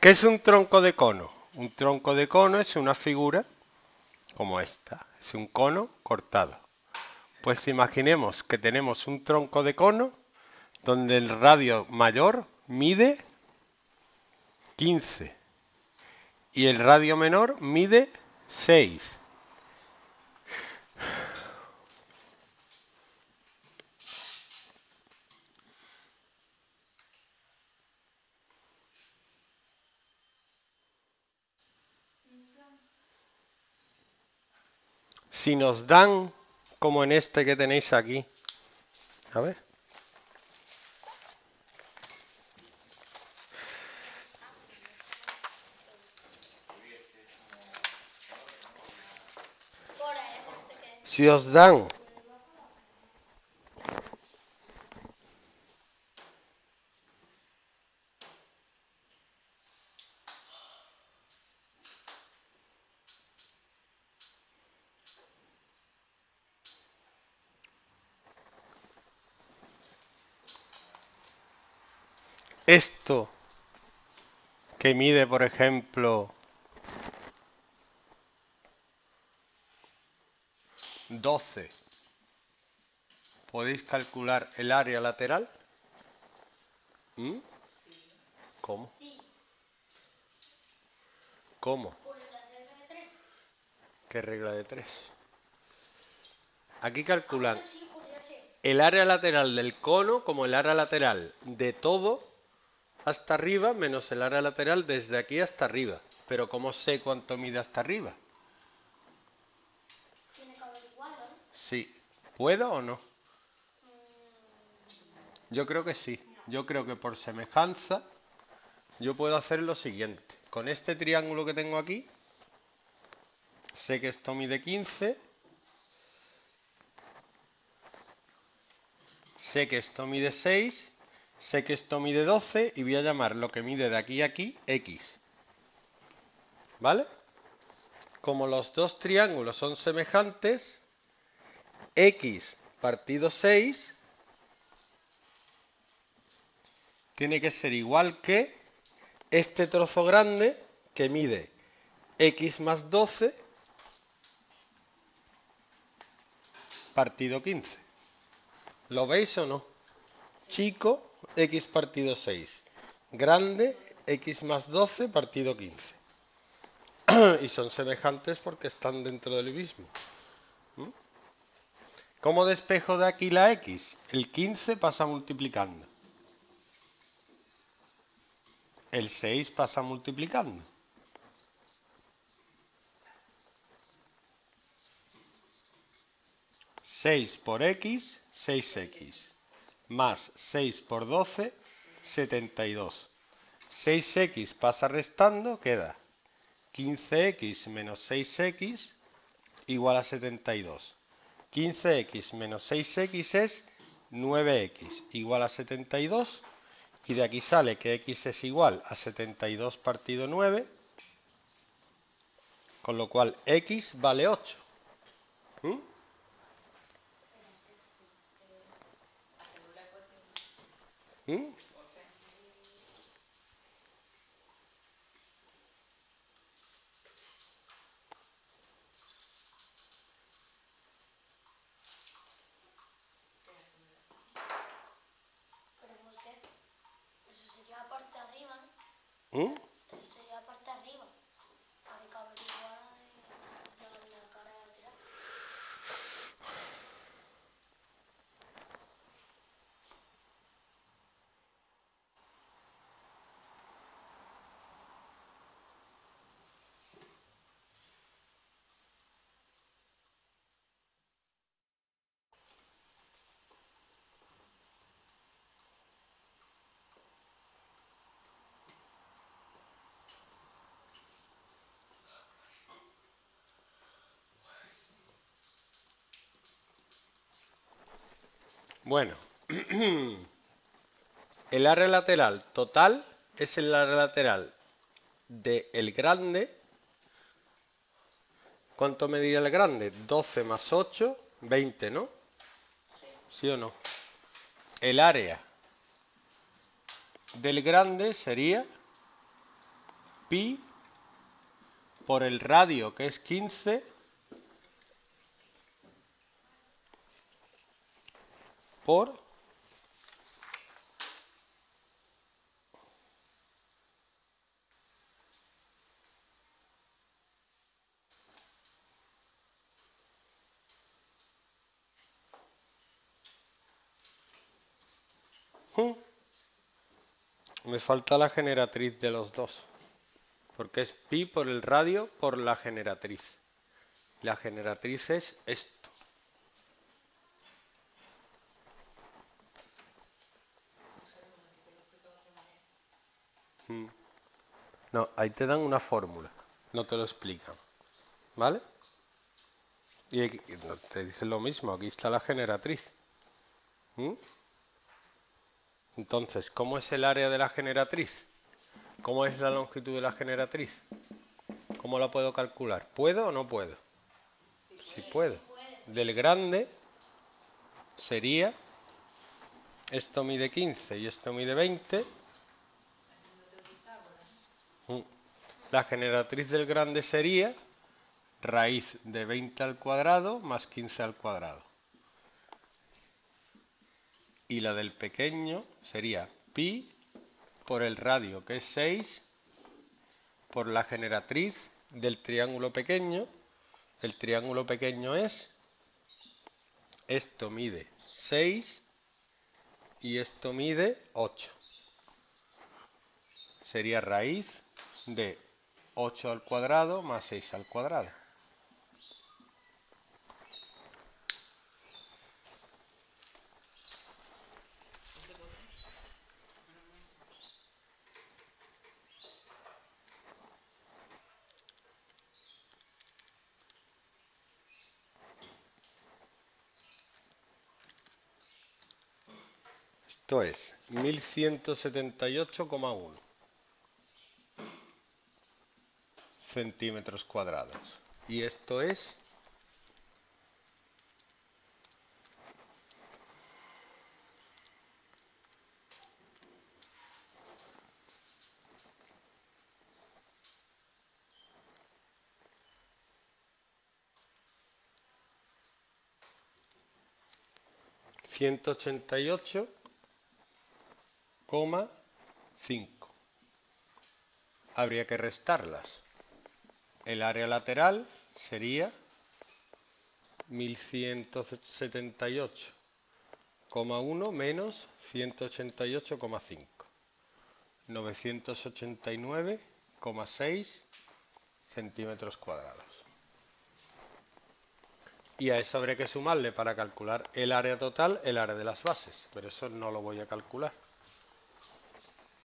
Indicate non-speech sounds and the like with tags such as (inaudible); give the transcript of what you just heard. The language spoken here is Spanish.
¿Qué es un tronco de cono? Un tronco de cono es una figura como esta. Es un cono cortado. Pues imaginemos que tenemos un tronco de cono donde el radio mayor mide 15 y el radio menor mide 6. Si nos dan, como en este que tenéis aquí, a ver. Si os dan esto que mide, por ejemplo, 12, ¿podéis calcular el área lateral? ¿Mm? ¿Cómo? ¿Cómo? ¿Qué regla de 3? Aquí calculan el área lateral del cono como el área lateral de todo hasta arriba menos el área lateral desde aquí hasta arriba. Pero ¿cómo sé cuánto mide hasta arriba? Tiene que haber igual, ¿no? Sí. ¿Puedo o no? Yo creo que sí. Yo creo que por semejanza yo puedo hacer lo siguiente. Con este triángulo que tengo aquí, sé que esto mide 15. Sé que esto mide 6 Sé que esto mide 12 y voy a llamar lo que mide de aquí a aquí X. ¿Vale? Como los dos triángulos son semejantes, X partido 6 tiene que ser igual que este trozo grande que mide X más 12 partido 15. ¿Lo veis o no? Chico x partido 6. Grande, x más 12 partido 15. (clears throat) y son semejantes porque están dentro del mismo. ¿Mm? ¿Cómo despejo de aquí la x? El 15 pasa multiplicando. El 6 pasa multiplicando. ¿6 por x? 6x más 6 por 12, 72. 6x pasa restando, queda 15x menos 6x igual a 72. 15x menos 6x es 9x igual a 72 y de aquí sale que x es igual a 72 partido 9 con lo cual x vale 8. ¿Mm? Pero no sé. Eso sería la parte de arriba. ¿no? Eso sería la parte de arriba. Hay que averiguar de la, la cara lateral. Bueno, (clears throat) el área lateral total es el área lateral del grande. ¿Cuánto mediría el grande? 12 más 8, 20, ¿no? ¿Sí o no? El área del grande sería pi por el radio que es 15 Hmm. Me falta la generatriz de los dos. Porque es pi por el radio por la generatriz. La generatriz es esto. No, ahí te dan una fórmula. No te lo explican. ¿Vale? Y te dicen lo mismo. Aquí está la generatriz. ¿Mm? Entonces, ¿cómo es el área de la generatriz? ¿Cómo es la longitud de la generatriz? ¿Cómo la puedo calcular? ¿Puedo o no puedo? Si puedo. Del grande sería, esto mide 15 y esto mide 20. La generatriz del grande sería raíz de 20 al cuadrado más 15 al cuadrado y la del pequeño sería pi por el radio que es 6 por la generatriz del triángulo pequeño. El triángulo pequeño es, esto mide 6 y esto mide 8. Sería raíz de 8 al cuadrado más 6 al cuadrado. Esto es 1178,1 centímetros cuadrados. Y esto es ciento ochenta y ocho 5. Habría que restarlas. El área lateral sería 1178,1 menos 188,5. 989,6 centímetros cuadrados. Y a eso habría que sumarle para calcular el área total, el área de las bases, pero eso no lo voy a calcular.